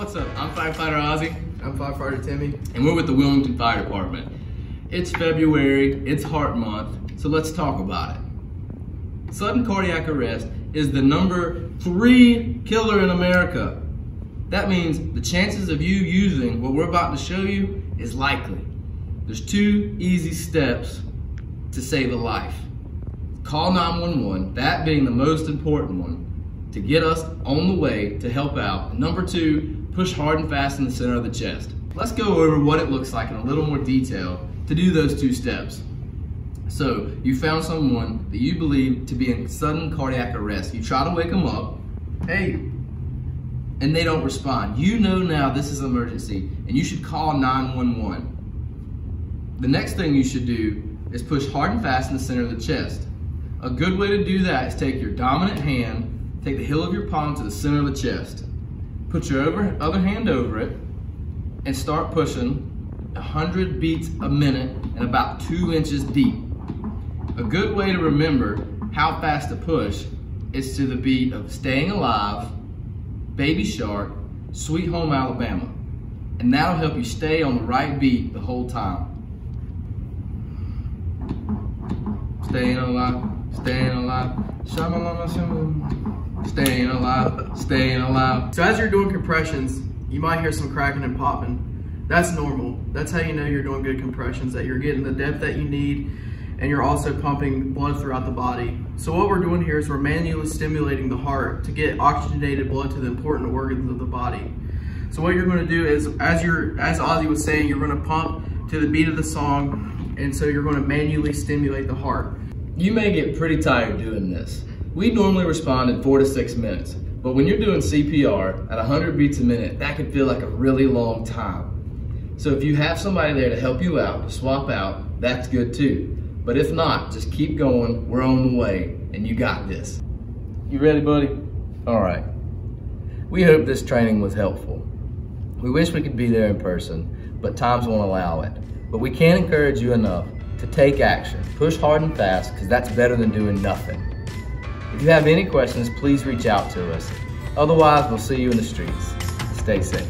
what's up? I'm firefighter Ozzy. I'm firefighter Timmy. And we're with the Wilmington Fire Department. It's February, it's Heart Month, so let's talk about it. Sudden cardiac arrest is the number three killer in America. That means the chances of you using what we're about to show you is likely. There's two easy steps to save a life. Call 911, that being the most important one, to get us on the way to help out. Number two, push hard and fast in the center of the chest. Let's go over what it looks like in a little more detail to do those two steps. So you found someone that you believe to be in sudden cardiac arrest. You try to wake them up, hey, and they don't respond. You know now this is an emergency and you should call 911. The next thing you should do is push hard and fast in the center of the chest. A good way to do that is take your dominant hand, take the heel of your palm to the center of the chest. Put your over, other hand over it and start pushing 100 beats a minute and about two inches deep. A good way to remember how fast to push is to the beat of Staying Alive, Baby Shark, Sweet Home Alabama. And that'll help you stay on the right beat the whole time. Staying alive, staying alive, staying alive, staying alive. So as you're doing compressions, you might hear some cracking and popping. That's normal. That's how you know you're doing good compressions, that you're getting the depth that you need and you're also pumping blood throughout the body. So what we're doing here is we're manually stimulating the heart to get oxygenated blood to the important organs of the body. So what you're gonna do is, as you're, as Ozzy was saying, you're gonna pump to the beat of the song, and so you're gonna manually stimulate the heart. You may get pretty tired doing this. We normally respond in four to six minutes, but when you're doing CPR at 100 beats a minute, that can feel like a really long time. So if you have somebody there to help you out, to swap out, that's good too. But if not, just keep going. We're on the way, and you got this. You ready, buddy? All right. We hope this training was helpful. We wish we could be there in person, but times won't allow it. But we can't encourage you enough to take action. Push hard and fast, because that's better than doing nothing. If you have any questions, please reach out to us. Otherwise, we'll see you in the streets. Stay safe.